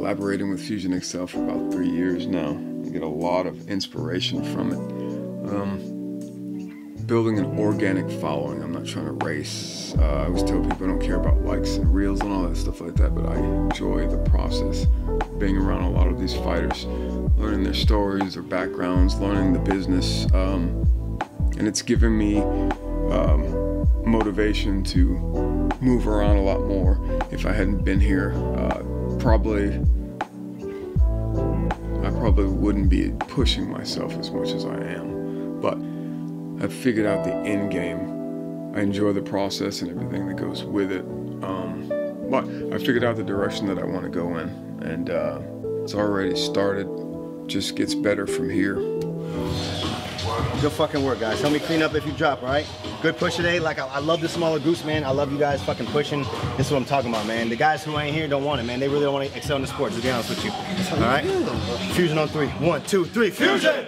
collaborating with Fusion Xcel for about three years now. I get a lot of inspiration from it. Um, building an organic following. I'm not trying to race. Uh, I always tell people I don't care about likes and reels and all that stuff like that, but I enjoy the process. Being around a lot of these fighters, learning their stories, their backgrounds, learning the business, um, and it's given me um, motivation to move around a lot more. If I hadn't been here, uh, probably I probably wouldn't be pushing myself as much as I am. But I've figured out the end game. I enjoy the process and everything that goes with it. Um, but I figured out the direction that I want to go in, and uh, it's already started. Just gets better from here. Good fucking work, guys. Help me clean up if you drop, all right? Good push today. Eh? Like, I, I love the smaller groups, man. I love you guys fucking pushing. This is what I'm talking about, man. The guys who ain't here don't want it, man. They really don't want to excel in the sport, to be honest with you. All right? Fusion on three. One, two, three. Fusion!